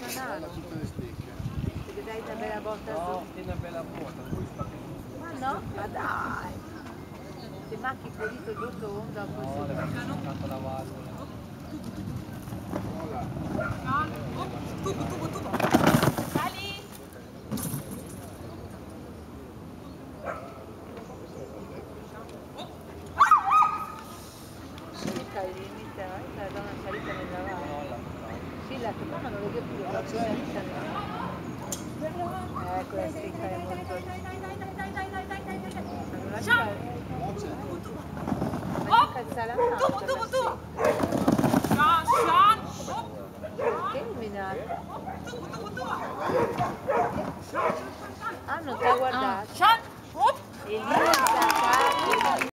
settimanale. tutte le stecche. Perché dai una bella botta No, su. una bella che Ma no? Ma dai! Se macchi pulito tutto onda No, così. le faccio tanto la valvola. Mica il limite, eh? La donna salita nel lavabo. No, la tu mamma non lo vedi più, la c'è Eh, quella scritta è molto... Ciao! Oh! Tu, tu, tu! Sean, Sean! Che minato? Tu, tu, tu! Ah, non ti ha guardato! Sean! E lì